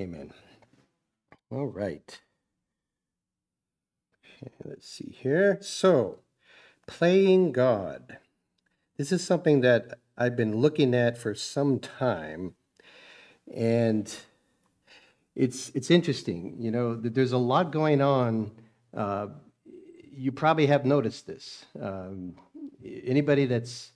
Amen. All right. Okay, let's see here. So, playing God. This is something that I've been looking at for some time, and it's it's interesting. You know, there's a lot going on. Uh, you probably have noticed this. Um, anybody that's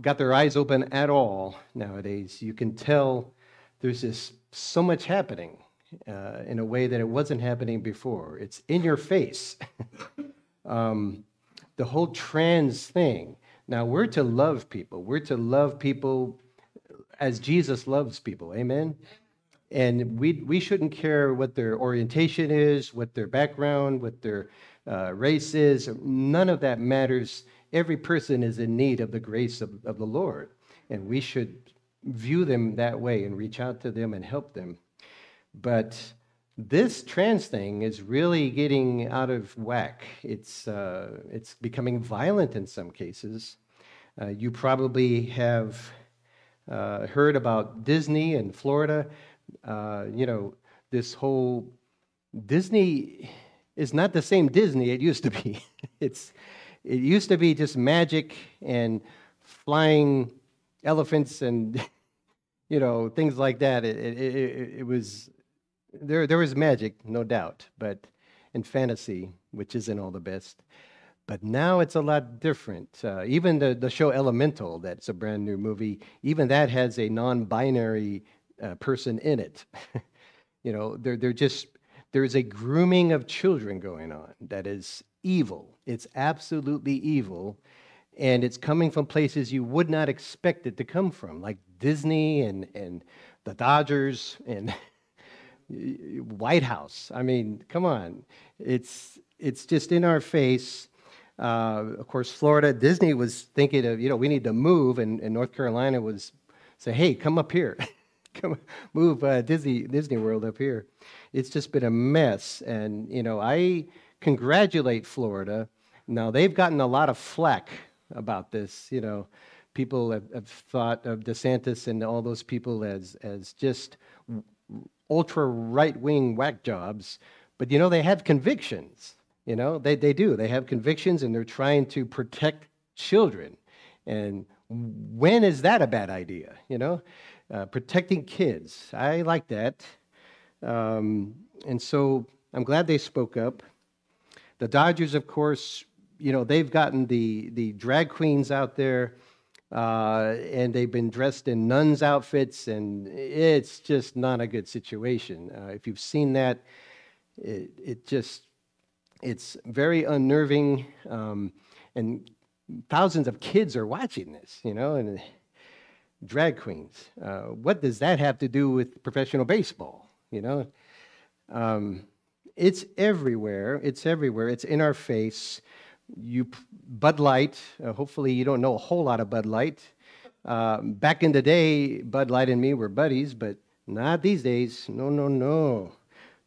got their eyes open at all nowadays, you can tell there's this so much happening uh, in a way that it wasn't happening before. It's in your face. um, the whole trans thing. Now, we're to love people. We're to love people as Jesus loves people. Amen? And we, we shouldn't care what their orientation is, what their background, what their uh, race is. None of that matters. Every person is in need of the grace of, of the Lord. And we should view them that way and reach out to them and help them. But this trans thing is really getting out of whack. It's, uh, it's becoming violent in some cases. Uh, you probably have uh, heard about Disney in Florida. Uh, you know, this whole Disney is not the same Disney it used to be. it's, it used to be just magic and flying elephants and you know things like that. It, it, it, it was there, there was magic, no doubt, but in fantasy, which isn't all the best. But now it's a lot different. Uh, even the, the show Elemental, that's a brand new movie, even that has a non binary uh, person in it. you know, they're, they're just, there's a grooming of children going on that is evil. It's absolutely evil. And it's coming from places you would not expect it to come from, like Disney and, and the Dodgers and White House. I mean, come on. It's, it's just in our face. Uh, of course, Florida, Disney was thinking of, you know, we need to move, and, and North Carolina was say, hey, come up here. come move uh, Disney, Disney World up here. It's just been a mess. And, you know, I congratulate Florida. Now, they've gotten a lot of flack about this. You know, people have, have thought of DeSantis and all those people as, as just ultra right wing whack jobs, but you know, they have convictions. You know, they, they do. They have convictions and they're trying to protect children. And when is that a bad idea? You know, uh, protecting kids. I like that. Um, and so I'm glad they spoke up. The Dodgers, of course, you know, they've gotten the, the drag queens out there uh, and they've been dressed in nuns' outfits, and it's just not a good situation. Uh, if you've seen that, it, it, just it's very unnerving, um, and thousands of kids are watching this, you know, and drag queens. Uh, what does that have to do with professional baseball? You know, um, it's everywhere. It's everywhere. It's in our face you Bud Light. Uh, hopefully, you don't know a whole lot of Bud Light. Uh, back in the day, Bud Light and me were buddies, but not these days. No, no, no,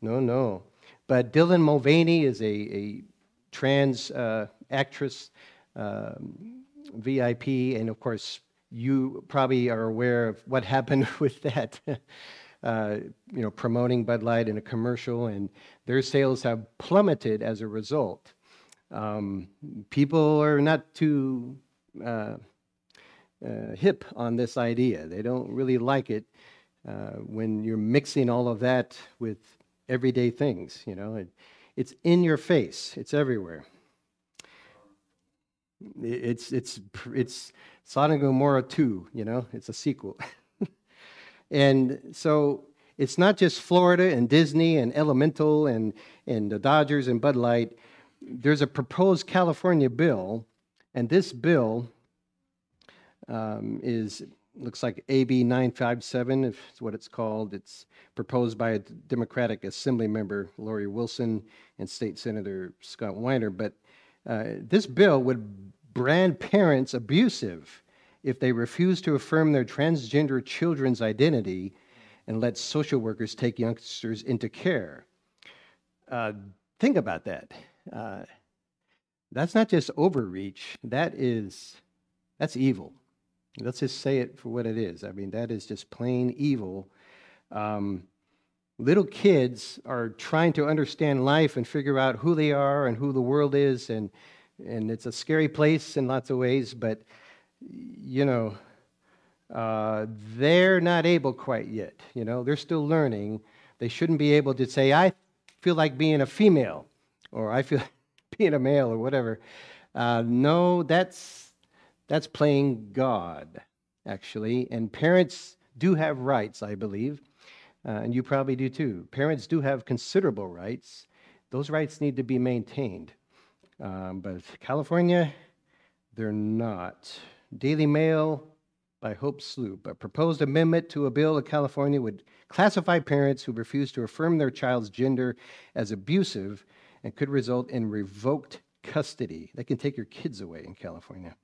no, no. But Dylan Mulvaney is a, a trans uh, actress, um, VIP, and of course, you probably are aware of what happened with that. Uh, you know, promoting Bud Light in a commercial, and their sales have plummeted as a result. Um, people are not too uh, uh, hip on this idea. They don't really like it uh, when you're mixing all of that with everyday things. You know, it, it's in your face. It's everywhere. It's it's it's Sodom and Gomorrah 2. You know, it's a sequel. and so it's not just Florida and Disney and Elemental and and the Dodgers and Bud Light there's a proposed California bill, and this bill um, is looks like AB 957 is what it's called. It's proposed by a Democratic Assembly member Lori Wilson and State Senator Scott Wiener. But uh, this bill would brand parents abusive if they refuse to affirm their transgender children's identity and let social workers take youngsters into care. Uh, think about that. Uh, that's not just overreach. That is, that's evil. Let's just say it for what it is. I mean, that is just plain evil. Um, little kids are trying to understand life and figure out who they are and who the world is and and it's a scary place in lots of ways but you know uh, they're not able quite yet you know they're still learning they shouldn't be able to say i feel like being a female or i feel being a male or whatever uh, no that's that's playing god actually and parents do have rights i believe uh, and you probably do too. Parents do have considerable rights. Those rights need to be maintained. Um, but California, they're not. Daily Mail by Hope Sloop. A proposed amendment to a bill in California would classify parents who refuse to affirm their child's gender as abusive and could result in revoked custody. They can take your kids away in California.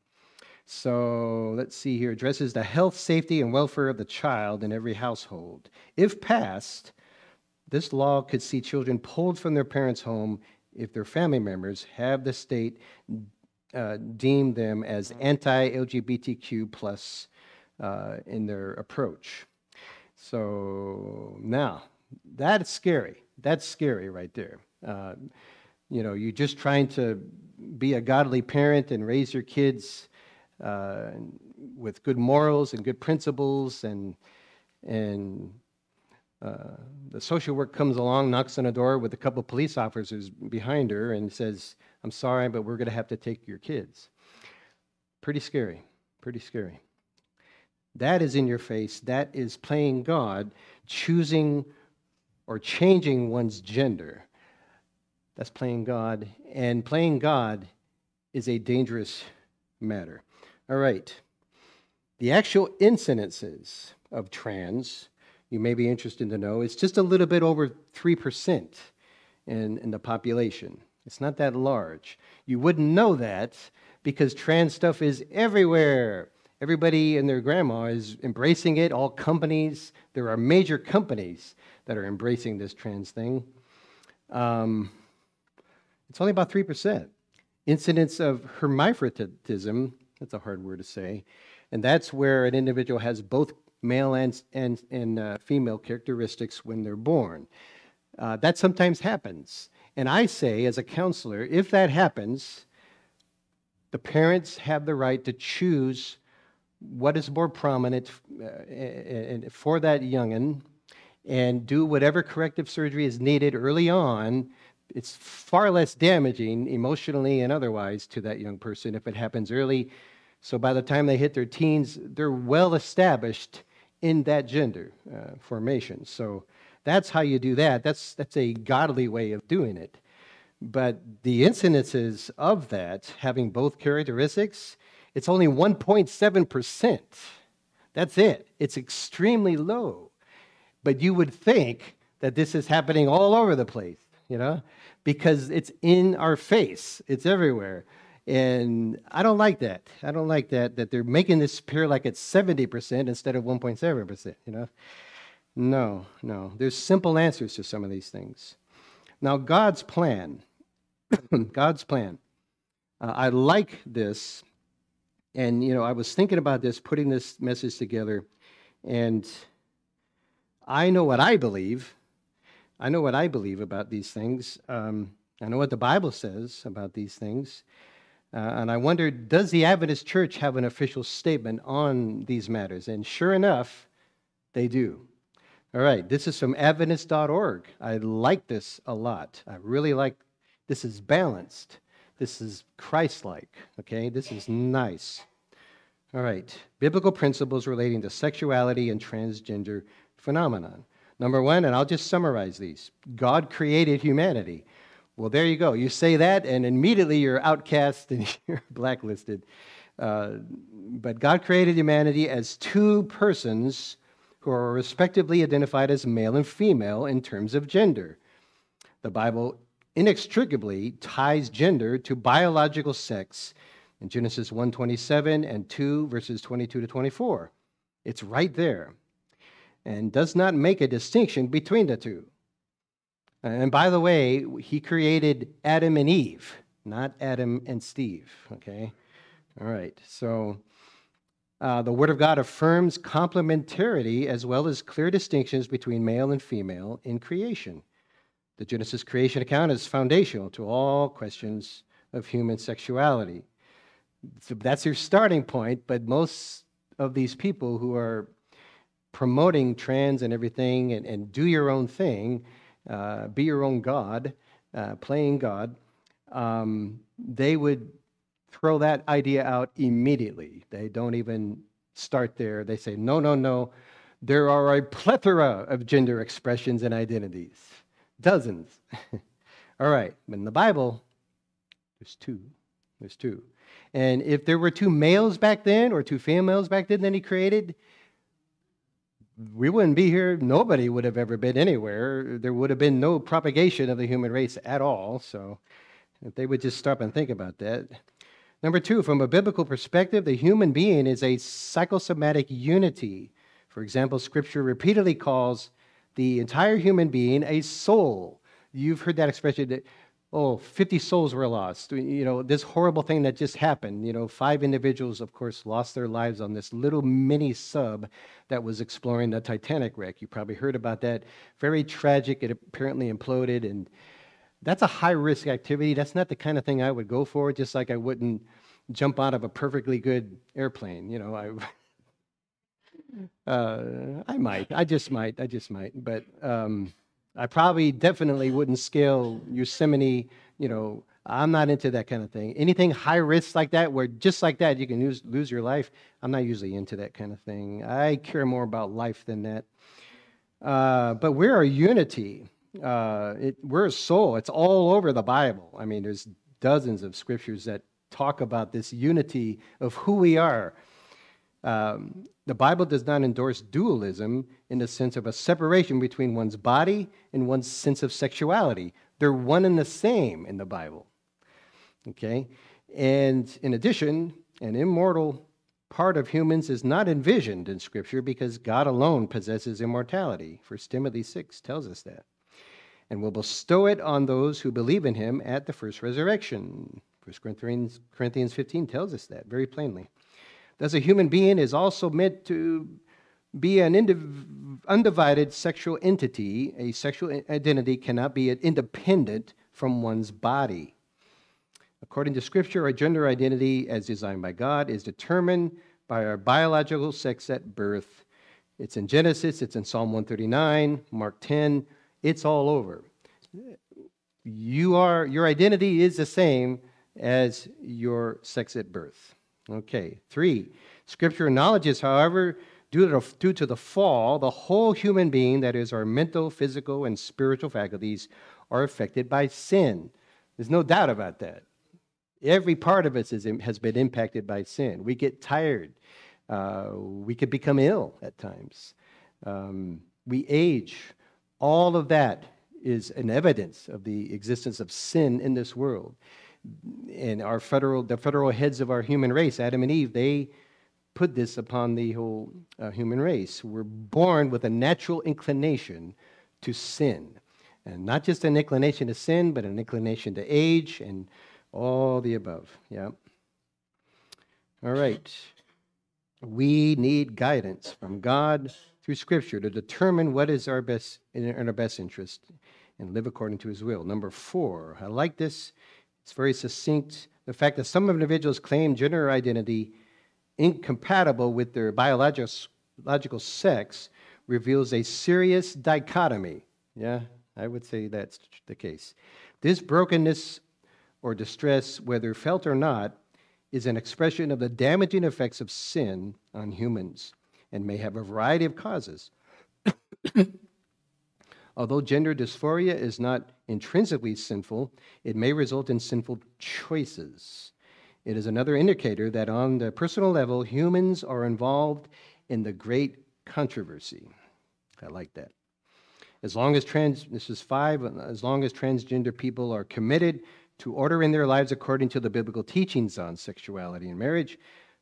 So let's see here. Addresses the health, safety, and welfare of the child in every household. If passed, this law could see children pulled from their parents' home if their family members have the state uh, deem them as anti-LGBTQ plus uh, in their approach. So now that's scary. That's scary right there. Uh, you know, you're just trying to be a godly parent and raise your kids uh, with good morals and good principles, and and uh, the social work comes along, knocks on a door with a couple of police officers behind her, and says, "I'm sorry, but we're going to have to take your kids." Pretty scary. Pretty scary. That is in your face. That is playing God, choosing or changing one's gender. That's playing God. And playing God is a dangerous matter. All right. The actual incidences of trans, you may be interested to know, is just a little bit over 3% in, in the population. It's not that large. You wouldn't know that because trans stuff is everywhere. Everybody and their grandma is embracing it, all companies. There are major companies that are embracing this trans thing. Um, it's only about 3%. Incidents of hermaphroditism that's a hard word to say. And that's where an individual has both male and, and, and uh, female characteristics when they're born. Uh, that sometimes happens. And I say, as a counselor, if that happens, the parents have the right to choose what is more prominent uh, for that youngin and do whatever corrective surgery is needed early on it's far less damaging emotionally and otherwise to that young person if it happens early. So by the time they hit their teens, they're well established in that gender uh, formation. So that's how you do that. That's, that's a godly way of doing it. But the incidences of that, having both characteristics, it's only 1.7%. That's it. It's extremely low. But you would think that this is happening all over the place you know, because it's in our face, it's everywhere. And I don't like that. I don't like that, that they're making this appear like it's 70% instead of 1.7%, you know? No, no. There's simple answers to some of these things. Now, God's plan, God's plan. Uh, I like this. And, you know, I was thinking about this, putting this message together, and I know what I believe, I know what I believe about these things. Um, I know what the Bible says about these things. Uh, and I wonder, does the Adventist Church have an official statement on these matters? And sure enough, they do. All right, this is from Adventist.org. I like this a lot. I really like this is balanced. This is Christ-like. Okay, this is nice. All right, biblical principles relating to sexuality and transgender phenomenon. Number one, and I'll just summarize these God created humanity. Well, there you go. You say that, and immediately you're outcast and you're blacklisted. Uh, but God created humanity as two persons who are respectively identified as male and female in terms of gender. The Bible inextricably ties gender to biological sex in Genesis 1:27 and 2 verses 22 to 24. It's right there and does not make a distinction between the two. And by the way, he created Adam and Eve, not Adam and Steve, okay? All right, so Uh, the Word of God affirms complementarity as well as clear distinctions between male and female in creation. The Genesis creation account is foundational to all questions of human sexuality. So that's your starting point, but most of these people who are promoting trans and everything and, and do your own thing, uh, be your own God, uh, playing God, um, they would throw that idea out immediately. They don't even start there. They say, no, no, no. There are a plethora of gender expressions and identities, dozens. All right, but in the Bible, there's two. There's two. And if there were two males back then or two females back then that he created, we wouldn't be here. Nobody would have ever been anywhere. There would have been no propagation of the human race at all. So if they would just stop and think about that. Number two, from a biblical perspective, the human being is a psychosomatic unity. For example, scripture repeatedly calls the entire human being a soul. You've heard that expression that, oh, 50 souls were lost. You know, this horrible thing that just happened. You know, five individuals, of course, lost their lives on this little mini sub that was exploring the Titanic wreck. You probably heard about that. Very tragic. It apparently imploded and that's a high risk activity. That's not the kind of thing I would go for, just like I wouldn't jump out of a perfectly good airplane. You know, I, uh, I might, I just might, I just might, but um, I probably definitely wouldn't scale Yosemite. You know, I'm not into that kind of thing. Anything high risk like that, where just like that you can lose, lose your life, I'm not usually into that kind of thing. I care more about life than that. Uh, but we're a unity uh, it, we're a soul. It's all over the Bible. I mean, there's dozens of scriptures that talk about this unity of who we are. Um, the Bible does not endorse dualism in the sense of a separation between one's body and one's sense of sexuality. They're one and the same in the Bible. Okay? And in addition, an immortal part of humans is not envisioned in Scripture because God alone possesses immortality. 1 Timothy 6 tells us that and will bestow it on those who believe in him at the first resurrection. 1 Corinthians, Corinthians 15 tells us that very plainly. Thus, a human being is also meant to be an indiv- undivided sexual entity. A sexual identity cannot be independent from one's body. According to Scripture, our gender identity, as designed by God, is determined by our biological sex at birth. It's in Genesis, it's in Psalm 139, Mark 10, it's all over. You are, your identity is the same as your sex at birth. Okay, three, scripture acknowledges, however, due to, due to the fall, the whole human being, that is, our mental, physical, and spiritual faculties, are affected by sin. There's no doubt about that. Every part of us is, has been impacted by sin. We get tired. Uh, we could become ill at times. Um, we age. All of that is an evidence of the existence of sin in this world. And our federal, the federal heads of our human race, Adam and Eve, they put this upon the whole uh, human race. We're born with a natural inclination to sin. And not just an inclination to sin, but an inclination to age and all the above. Yeah. All right. We need guidance from God through Scripture to determine what is our best in our best interest and live according to His will. Number four, I like this. It's very succinct. The fact that some individuals claim gender identity incompatible with their biological sex reveals a serious dichotomy. Yeah, I would say that's the case. This brokenness or distress, whether felt or not, is an expression of the damaging effects of sin on humans and may have a variety of causes. Although gender dysphoria is not intrinsically sinful, it may result in sinful choices. It is another indicator that on the personal level, humans are involved in the great controversy. I like that. As long as trans, this is five, as long as transgender people are committed to ordering their lives according to the biblical teachings on sexuality and marriage,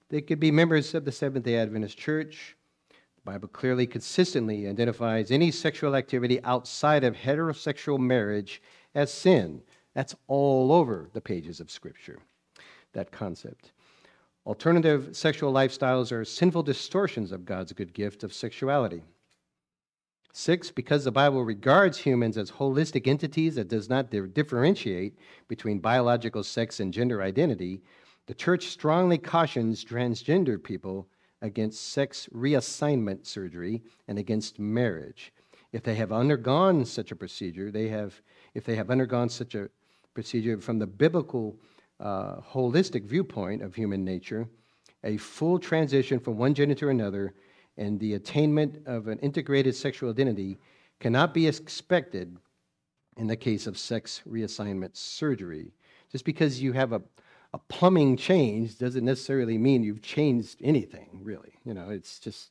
they could be members of the Seventh day Adventist Church, Bible clearly, consistently identifies any sexual activity outside of heterosexual marriage as sin. That's all over the pages of Scripture, that concept. Alternative sexual lifestyles are sinful distortions of God's good gift of sexuality. Six, because the Bible regards humans as holistic entities that does not differentiate between biological sex and gender identity, the church strongly cautions transgender people against sex reassignment surgery and against marriage. If they have undergone such a procedure, they have, if they have undergone such a procedure from the biblical uh, holistic viewpoint of human nature, a full transition from one gender to another and the attainment of an integrated sexual identity cannot be expected in the case of sex reassignment surgery. Just because you have a, a plumbing change doesn't necessarily mean you've changed anything, really. You know, it's just,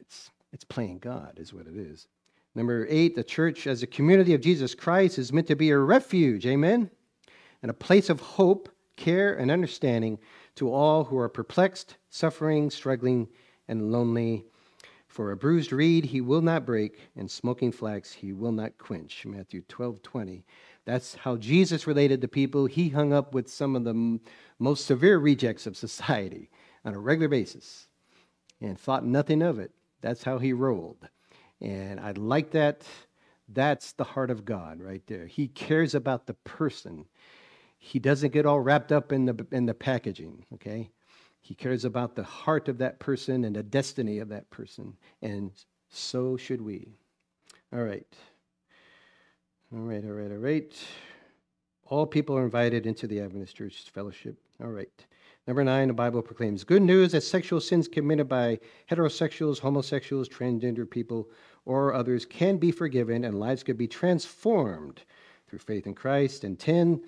it's, it's playing God, is what it is. Number eight, the church as a community of Jesus Christ is meant to be a refuge, amen? And a place of hope, care, and understanding to all who are perplexed, suffering, struggling, and lonely. For a bruised reed he will not break, and smoking flax he will not quench. Matthew 12 20. That's how Jesus related to people. He hung up with some of the m- most severe rejects of society on a regular basis and thought nothing of it. That's how he rolled. And I like that. That's the heart of God right there. He cares about the person. He doesn't get all wrapped up in the, in the packaging, okay? He cares about the heart of that person and the destiny of that person. And so should we. All right. All right, all right, all right. All people are invited into the Adventist Church fellowship. All right. Number nine, the Bible proclaims good news that sexual sins committed by heterosexuals, homosexuals, transgender people, or others can be forgiven and lives can be transformed through faith in Christ. And 10,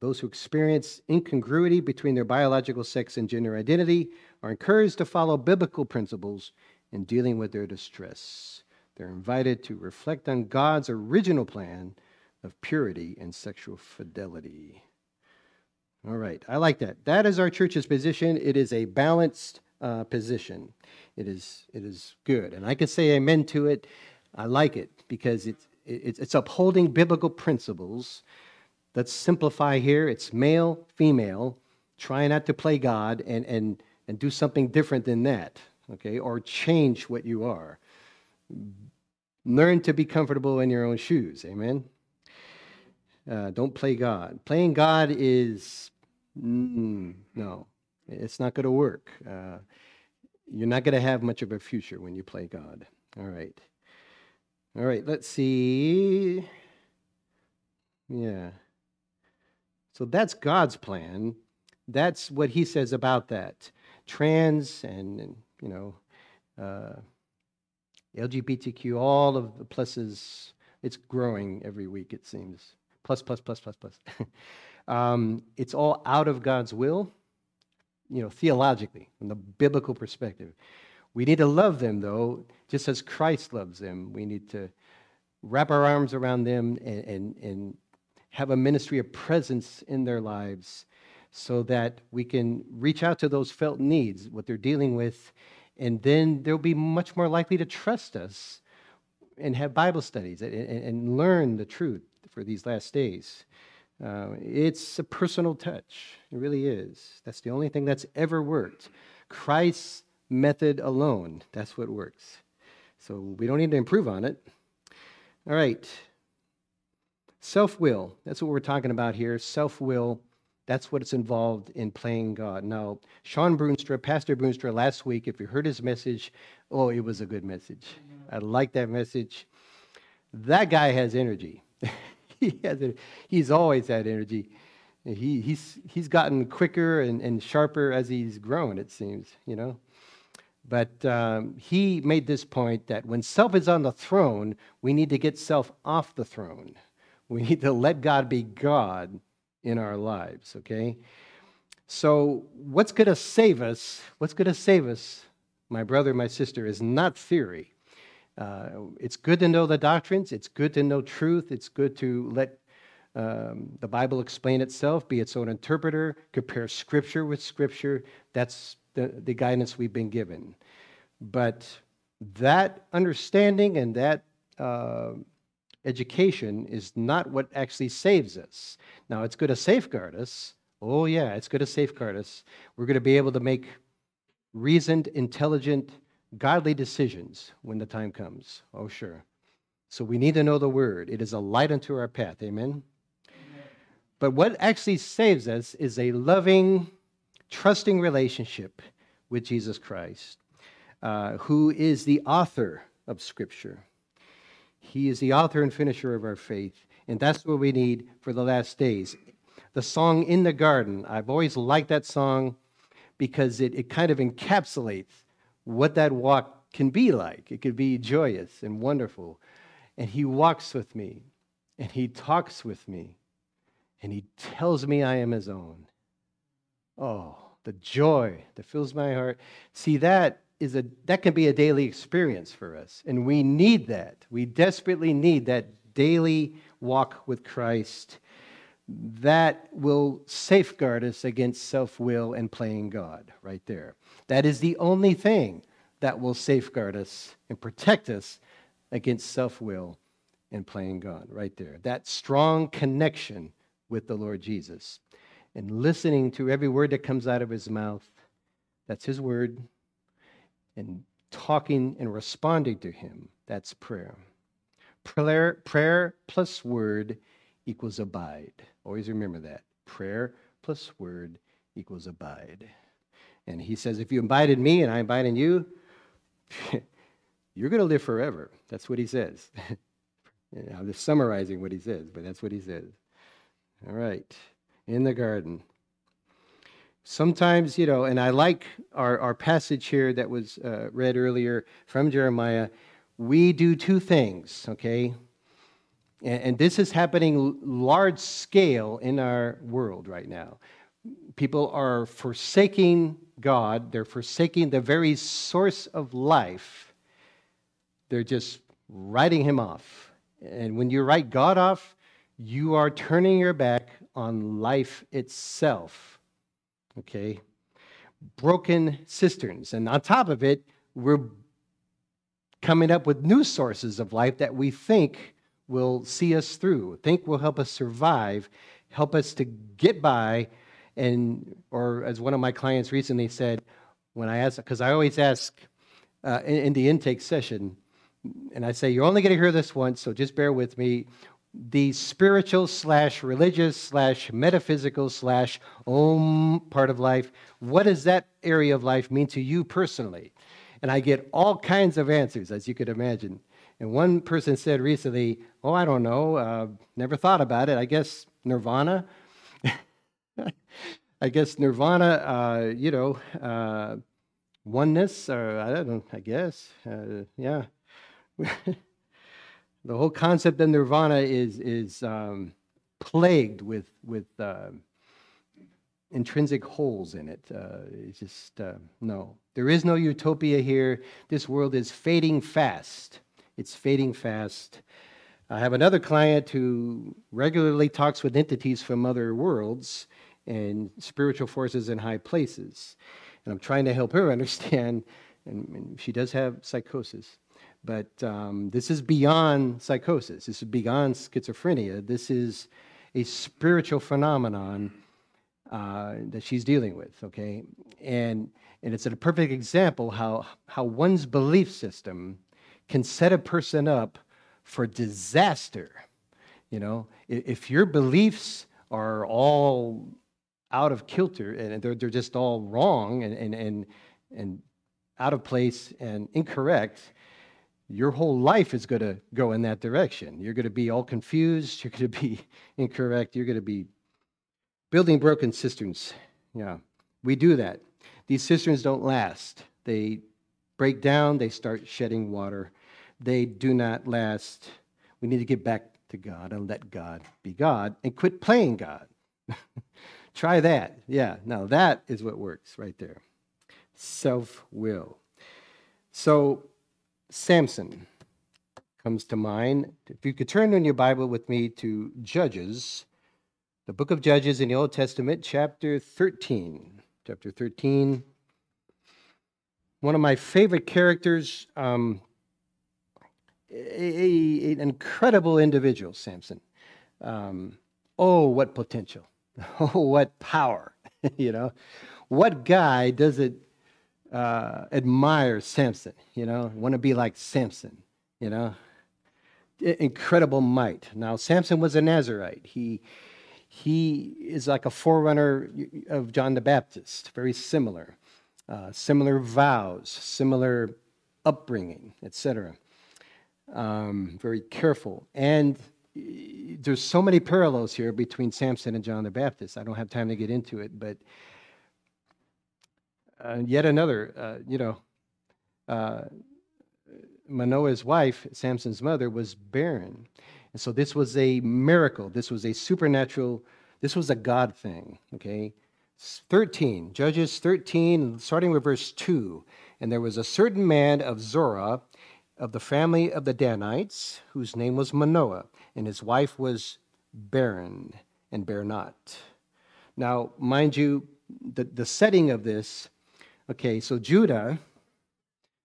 those who experience incongruity between their biological sex and gender identity are encouraged to follow biblical principles in dealing with their distress. They're invited to reflect on God's original plan of purity and sexual fidelity. All right, I like that. That is our church's position. It is a balanced uh, position. It is it is good, and I can say amen to it. I like it because it's it's, it's upholding biblical principles Let's simplify here. It's male, female. Try not to play God and, and, and do something different than that, okay? Or change what you are. Learn to be comfortable in your own shoes. Amen? Uh, don't play God. Playing God is, no, it's not going to work. Uh, you're not going to have much of a future when you play God. All right. All right, let's see. Yeah. So that's God's plan. That's what he says about that. Trans and, and you know, uh, LGBTQ, all of the pluses, it's growing every week, it seems. Plus, plus, plus, plus, plus. um, it's all out of God's will, you know, theologically, from the biblical perspective. We need to love them, though, just as Christ loves them. We need to wrap our arms around them and, and, and have a ministry of presence in their lives so that we can reach out to those felt needs, what they're dealing with, and then they'll be much more likely to trust us and have Bible studies and, and learn the truth for these last days. Uh, it's a personal touch. It really is. That's the only thing that's ever worked. Christ's method alone, that's what works. So we don't need to improve on it. All right. Self will, that's what we're talking about here. Self will, that's what it's involved in playing God. Now, Shawn Boonstra, Pastor Boonstra, last week, if you heard his message, oh, it was a good message. I like that message. That guy has energy. he has he's always had energy. He, he's, he's gotten quicker and, and sharper as he's grown, it seems, you know. But um, he made this point that when self is on the throne, we need to get self off the throne. We need to let God be God in our lives, okay? So, what's going to save us? What's going to save us, my brother, my sister, is not theory. Uh, it's good to know the doctrines. It's good to know truth. It's good to let um, the Bible explain itself, be its own interpreter, compare Scripture with Scripture. That's the, the guidance we've been given. But that understanding and that uh, education is not what actually saves us. Now, it's going to safeguard us, Oh, yeah, it's going to safeguard us. We're going to be able to make reasoned, intelligent, godly decisions when the time comes. Oh, sure. So we need to know the word. It is a light unto our path. Amen. But what actually saves us is a loving, trusting relationship with Jesus Christ, uh, who is the author of Scripture. He is the author and finisher of our faith. And that's what we need for the last days. The song In the Garden, I've always liked that song because it, it kind of encapsulates what that walk can be like. It could be joyous and wonderful. And He walks with me, and He talks with me, and He tells me I am His own. Oh, the joy that fills my heart. See, that is a that can be a daily experience for us. And we need that. We desperately need that daily walk with christ that will safeguard us against self-will and playing god right there. That is the only thing that will safeguard us and protect us against self-will and playing god right there. That strong connection with the lord jesus and listening to every word that comes out of his mouth. That's his word and talking and responding to Him. That's prayer. Prayer, prayer plus word equals abide. Always remember that. Prayer plus word equals abide. And he says, if you abide in me and I abide in you, you're going to live forever. That's what he says. I'm just summarizing what he says, but that's what he says. All right. In the garden. Sometimes, you know, and I like our, our passage here that was uh, read earlier from Jeremiah. We do two things, okay? And, and this is happening large scale in our world right now. People are forsaking God, they're forsaking the very source of life. They're just writing him off. And when you write God off, you are turning your back on life itself okay? Broken cisterns. And on top of it, we're coming up with new sources of life that we think will see us through, think will help us survive, help us to get by. And, or as one of my clients recently said, when I ask, because I always ask uh, in, in the intake session, and I say, You're only going to hear this once, so just bear with me the spiritual slash religious slash metaphysical slash om part of life. What does that area of life mean to you personally? And I get all kinds of answers, as you could imagine. And one person said recently, Oh, I don't know, uh, never thought about it. I guess nirvana. I guess nirvana, uh, you know, uh, oneness, or I don't I guess. Uh, yeah. The whole concept of nirvana is, is um, plagued with, with uh, intrinsic holes in it. Uh, it's just, uh, no. There is no utopia here. This world is fading fast. It's fading fast. I have another client who regularly talks with entities from other worlds and spiritual forces in high places. And I'm trying to help her understand, and, and she does have psychosis. But um, this is beyond psychosis. This is beyond schizophrenia. This is a spiritual phenomenon uh, that she's dealing with, okay? And, and it's a perfect example how, how one's belief system can set a person up for disaster. You know, if your beliefs are all out of kilter and they're, they're just all wrong and, and, and, and out of place and incorrect, your whole life is going to go in that direction. You're going to be all confused. You're going to be incorrect. You're going to be building broken cisterns. Yeah, we do that. These cisterns don't last. They break down, they start shedding water. They do not last. We need to get back to God and let God be God and quit playing God. Try that. Yeah, now that is what works right there. Self will. So, Samson comes to mind. If you could turn in your Bible with me to Judges, the book of Judges in the Old Testament, chapter 13. Chapter 13. One of my favorite characters, um, a, a, an incredible individual, Samson. Um, oh, what potential. Oh, what power, you know? What guy doesn't uh, admire Samson, you know? Want to be like Samson, you know? Incredible might. Now, Samson was a Nazarite. He, he is like a forerunner of John the Baptist, very similar. Uh, similar vows, similar upbringing, etc. Um, very careful. And there's so many parallels here between Samson and John the Baptist. I don't have time to get into it, but uh, yet another, uh, you know, uh, Manoah's wife, Samson's mother, was barren. And so this was a miracle. This was a supernatural, this was a God thing, okay? 13, Judges 13, starting with verse 2. And there was a certain man of Zorah, of the family of the Danites, whose name was Manoah and his wife was barren and bare not. Now, mind you, the, the setting of this, okay, so Judah,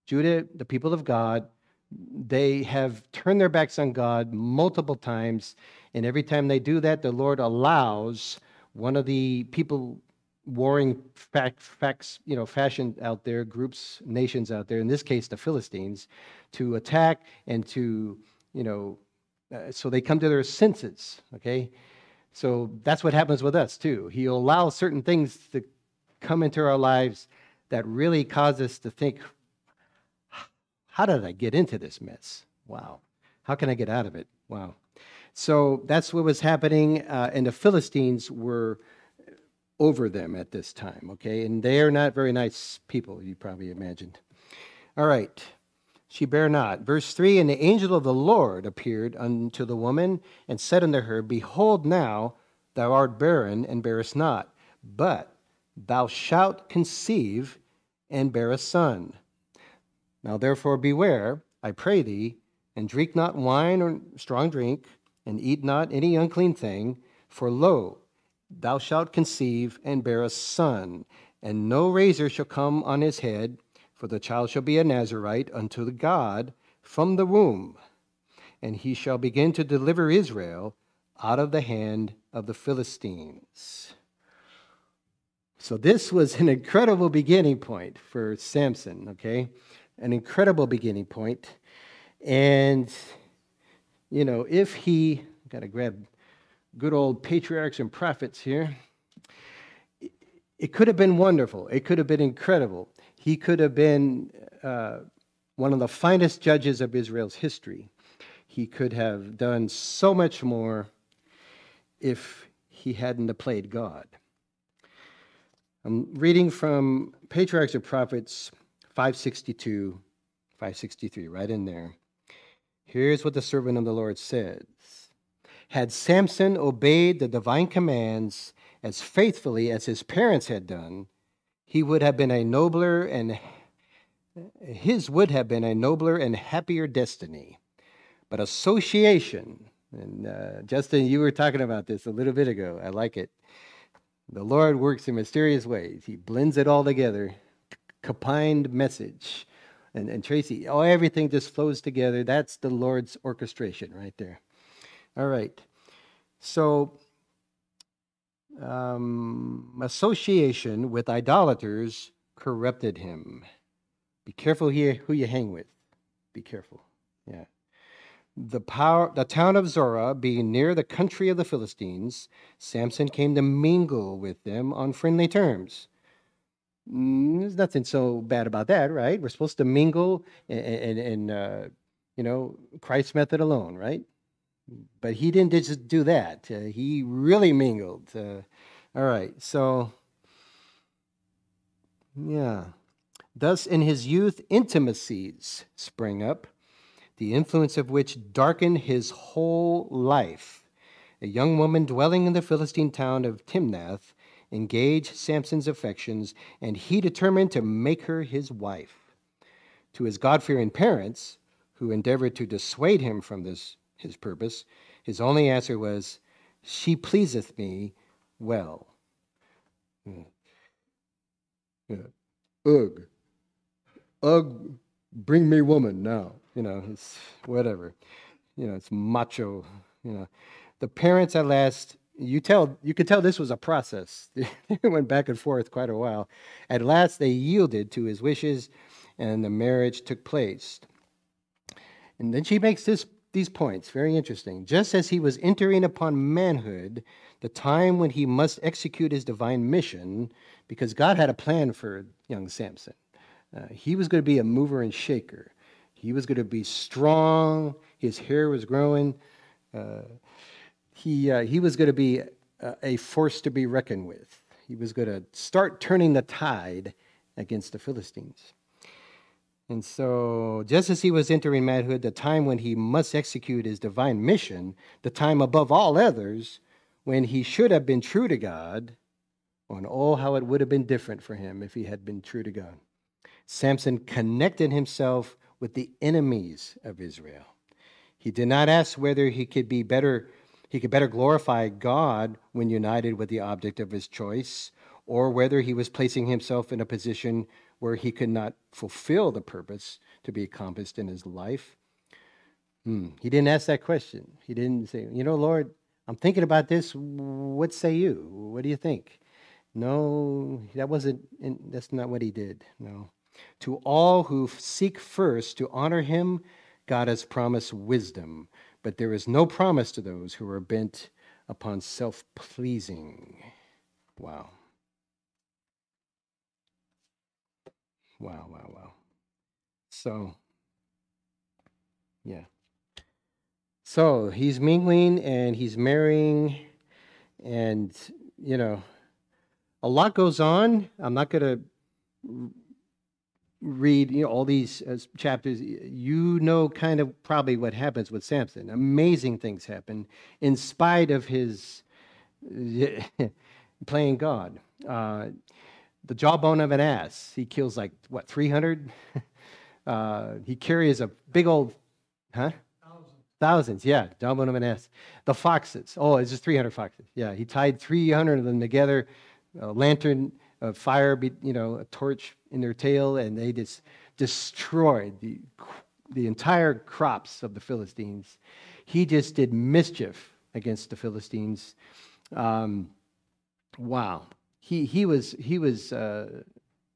Judah, the people of God, they have turned their backs on God multiple times, and every time they do that, the Lord allows one of the people warring fact, facts, you know, fashion out there, groups, nations out there, in this case, the Philistines, to attack and to, you know, uh, so they come to their senses, okay? So that's what happens with us too. He'll allow certain things to come into our lives that really cause us to think, how did I get into this mess? Wow. How can I get out of it? Wow. So that's what was happening, uh, and the Philistines were over them at this time, okay? And they are not very nice people, you probably imagined. All right she bare not. Verse 3 And the angel of the Lord appeared unto the woman and said unto her, Behold, now thou art barren and bearest not, but thou shalt conceive and bear a son. Now therefore beware, I pray thee, and drink not wine or strong drink, and eat not any unclean thing, for lo, thou shalt conceive and bear a son, and no razor shall come on his head for the child shall be a Nazarite unto the God from the womb, and he shall begin to deliver Israel out of the hand of the Philistines. So, this was an incredible beginning point for Samson, okay? An incredible beginning point. And, you know, if he, got to grab good old patriarchs and prophets here, it could have been wonderful. It could have been incredible he could have been uh, one of the finest judges of Israel's history. He could have done so much more if he hadn't played God. I'm reading from Patriarchs and Prophets 562, 563, right in there. Here's what the servant of the Lord says Had Samson obeyed the divine commands as faithfully as his parents had done, he would have been a nobler and his would have been a nobler and happier destiny. But association, and uh, Justin, you were talking about this a little bit ago. I like it. The Lord works in mysterious ways. He blends it all together. Combined message. And, and Tracy, oh, everything just flows together. That's the Lord's orchestration right there. All right. So um, association with idolaters corrupted him. Be careful here who you hang with. Be careful. Yeah. The power, the town of Zorah being near the country of the Philistines, Samson came to mingle with them on friendly terms. Mm, there's nothing so bad about that, right? We're supposed to mingle and, uh, you know, Christ's method alone, right? but he didn't just do that. Uh, he really mingled. Uh, all right, so yeah. Thus, in his youth, intimacies sprang up, the influence of which darkened his whole life. A young woman dwelling in the Philistine town of Timnath engaged Samson's affections, and he determined to make her his wife. To his God fearing parents, who endeavored to dissuade him from this his purpose, his only answer was, She pleaseth me well. Hmm. Yeah. Ugh. Ugh, bring me woman now. You know, it's whatever. You know, it's macho. You know, the parents at last you tell you could tell this was a process. it went back and forth quite a while. At last, they yielded to his wishes, and the marriage took place. And then she makes this these points very interesting. Just as he was entering upon manhood, the time when he must execute his divine mission, because God had a plan for young Samson. Uh, he was going to be a mover and shaker. He was going to be strong. His hair was growing. Uh, he, uh, he was going to be a, a force to be reckoned with. He was going to start turning the tide against the Philistines. And so, just as he was entering manhood, the time when he must execute his divine mission, the time above all others when he should have been true to God, and oh, how it would have been different for him if he had been true to God. Samson connected himself with the enemies of Israel. He did not ask whether he could be better he could better glorify God when united with the object of his choice, or whether he was placing himself in a position where he could not fulfill the purpose to be accomplished in his life. Hmm. He didn't ask that question. He didn't say, You know, Lord, I'm thinking about this. What say you? What do you think? No, that wasn't, that's not what he did. No. To all who seek first to honor him, God has promised wisdom, but there is no promise to those who are bent upon self pleasing. Wow. Wow, wow, wow. So, yeah. So he's mingling and he's marrying, and, you know, a lot goes on. I'm not going to read you know, all these uh, chapters, you know kind of probably what happens with Samson. Amazing things happen in spite of his playing God. Uh, the jawbone of an ass, he kills like, what, 300? uh, he carries a big old, huh? Thousands. Thousands, yeah, jawbone of an ass. The foxes, oh, it's just 300 foxes. Yeah, he tied 300 of them together, lantern a fire, you know, a torch in their tail, and they just destroyed the, the entire crops of the Philistines. He just did mischief against the Philistines. Um, wow. He, he was, he was uh,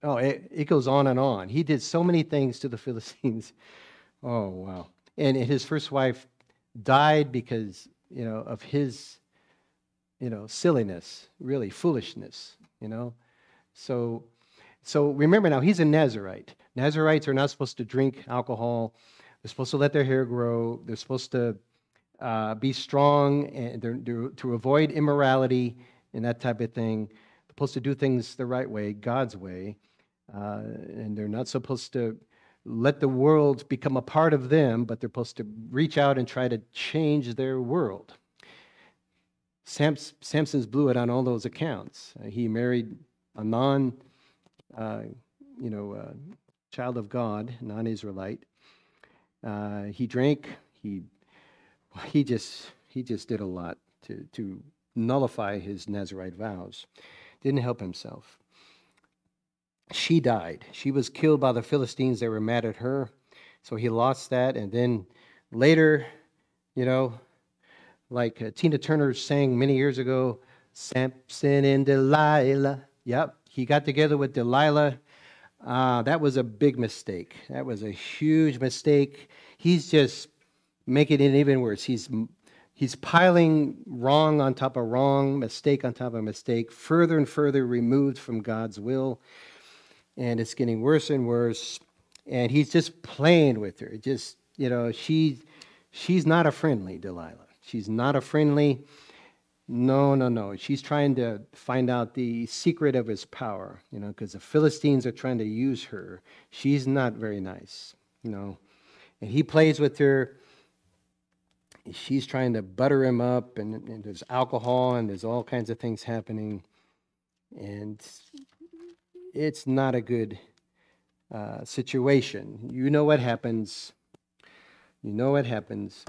oh, it, it goes on and on. He did so many things to the Philistines. Oh, wow. And his first wife died because, you know, of his, you know, silliness, really foolishness, you know. So, so remember now, he's a Nazarite. Nazarites are not supposed to drink alcohol. They're supposed to let their hair grow. They're supposed to uh, be strong and they're, they're, to avoid immorality and that type of thing. They're supposed to do things the right way, God's way. Uh, and they're not supposed to let the world become a part of them, but they're supposed to reach out and try to change their world. Samson's blew it on all those accounts. He married a non, uh, you know, uh, child of God, non-Israelite. Uh, he drank. He he just he just did a lot to to nullify his Nazarite vows. Didn't help himself. She died. She was killed by the Philistines. They were mad at her, so he lost that. And then later, you know, like uh, Tina Turner sang many years ago, Samson and Delilah Yep, he got together with Delilah. Uh, that was a big mistake. That was a huge mistake. He's just making it even worse. He's he's piling wrong on top of wrong, mistake on top of mistake, further and further removed from God's will, and it's getting worse and worse. And he's just playing with her. Just you know, she she's not a friendly Delilah. She's not a friendly. No, no, no. She's trying to find out the secret of his power, you know, because the Philistines are trying to use her. She's not very nice, you know. And he plays with her. She's trying to butter him up, and, and there's alcohol, and there's all kinds of things happening. And it's not a good uh, situation. You know what happens. You know what happens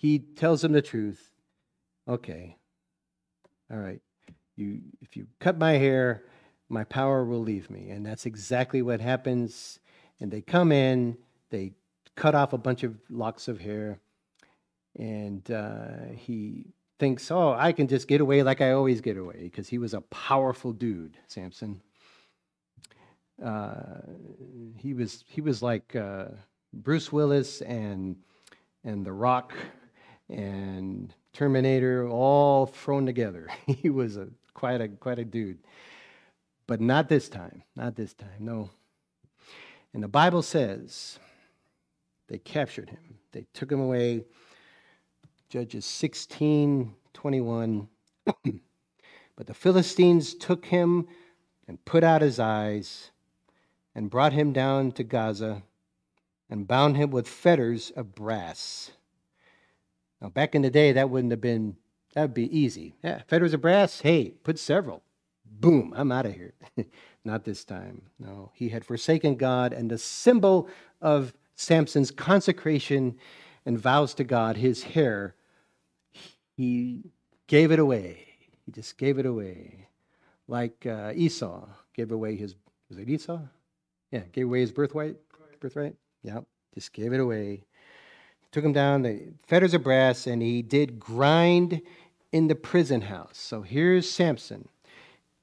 he tells him the truth. Okay, all right. You, if you cut my hair, my power will leave me. And that's exactly what happens. And they come in, they cut off a bunch of locks of hair, And uh, he thinks, oh, I can just get away like I always get away, because he was a powerful dude, Samson. Uh, he was he was like uh, Bruce Willis and and The Rock and Terminator all thrown together. he was a quite a quite a dude. But not this time. Not this time. No. And the Bible says they captured him. They took him away. Judges 16, 21. but the Philistines took him and put out his eyes and brought him down to Gaza and bound him with fetters of brass. Now, back in the day, that wouldn't have been, that would be easy. Yeah, fetters of brass, hey, put several. Boom, I'm out of here. Not this time. No, he had forsaken God, and the symbol of Samson's consecration and vows to God, his hair, he gave it away. He just gave it away. Like uh, Esau gave away his, was it Esau? Yeah, gave away his birthright. Birthright? Yep, just gave it away. Took him down, the fetters of brass, and he did grind in the prison house. So here's Samson,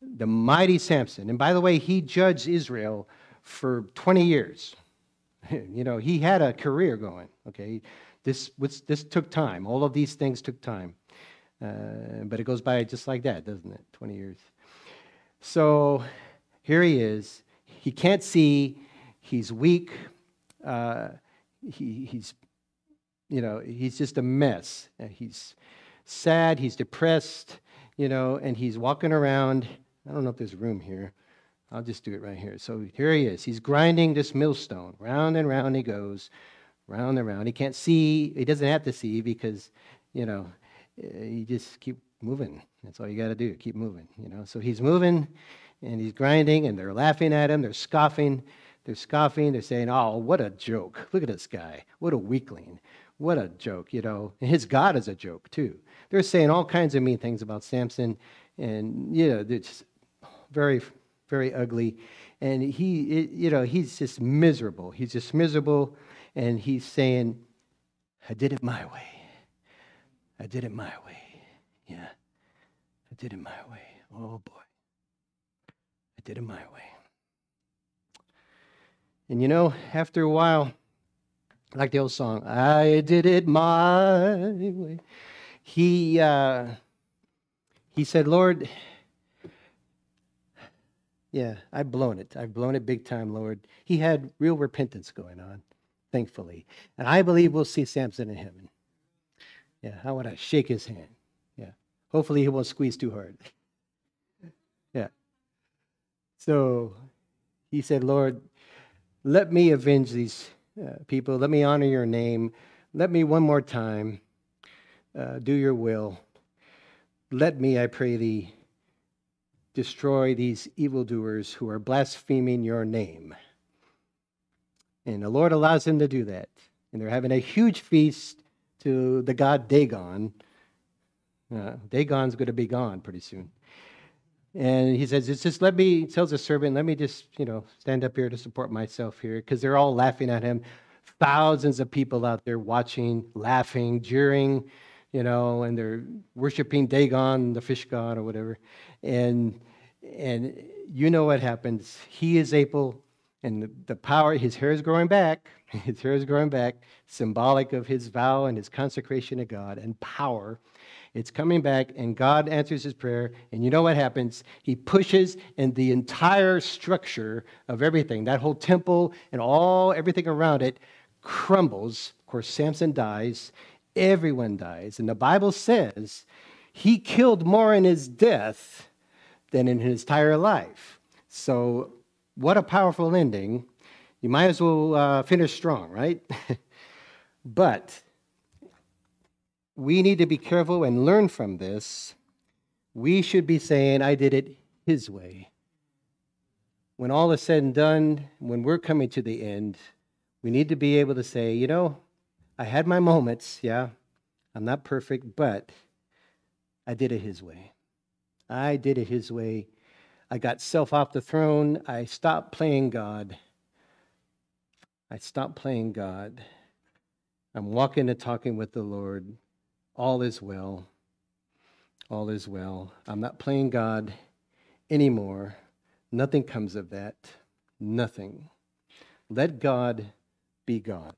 the mighty Samson. And by the way, he judged Israel for 20 years. you know, he had a career going, okay? This, was, this took time. All of these things took time. Uh, but it goes by just like that, doesn't it? 20 years. So here he is. He can't see. He's weak. Uh, he, he's, you know, he's just a mess. He's sad. He's depressed, you know, and he's walking around. I don't know if there's room here. I'll just do it right here. So here he is. He's grinding this millstone. Round and round he goes, round and round. He can't see. He doesn't have to see because, you know, eh, you just keep moving. That's all you got to do. Keep moving, you know. So he's moving and he's grinding and they're laughing at him. They're scoffing. They're scoffing. They're saying, oh, what a joke. Look at this guy. What a weakling. What a joke, you know. And his God is a joke, too. They're saying all kinds of mean things about Samson. And, you know, it's very, very ugly. And he, it, you know, he's just miserable. He's just miserable. And he's saying, I did it my way. I did it my way. Yeah. I did it my way. Oh, boy I did it my way. And you know, after a while, like the old song, I did it my way. He uh, he said, Lord, yeah, I've blown it. I've blown it big time, Lord. He had real repentance going on, thankfully. And I believe we'll see Samson in heaven. Yeah, I want to shake his hand. Yeah. Hopefully he won't squeeze too hard. Yeah. So he said, Lord, let me avenge these people. Let me honor your name. Let me one more time uh, do your will. Let me, I pray thee, destroy these evildoers who are blaspheming your name. And the Lord allows him to do that. And they're having a huge feast to the god Dagon. Uh, Dagon's going to be gone pretty soon. And he says, it's just let me, tells the servant, let me just, you know, stand up here to support myself here because they're all laughing at him. Thousands of people out there watching, laughing, jeering, you know, and they're worshiping Dagon, the fish god or whatever. And, and you know what happens. He is able, and the, the power, his hair is growing back. His hair is growing back, symbolic of his vow and his consecration to God and power. It's coming back, and God answers his prayer. And you know what happens? He pushes, and the entire structure of everything, that whole temple and all everything around it, crumbles. Of course, Samson dies. Everyone dies. And the Bible says he killed more in his death than in his entire life. So, what a powerful ending. You might as well uh, finish strong, right? but we need to be careful and learn from this. We should be saying, I did it His way. When all is said and done, when we're coming to the end, we need to be able to say, you know, I had my moments, yeah, I'm not perfect, but I did it His way. I did it His way. I got self off the throne. I stopped playing God. I stopped playing God. I'm walking and talking with the Lord. All is well. All is well. I'm not playing God anymore. Nothing comes of that. Nothing. Let God be God.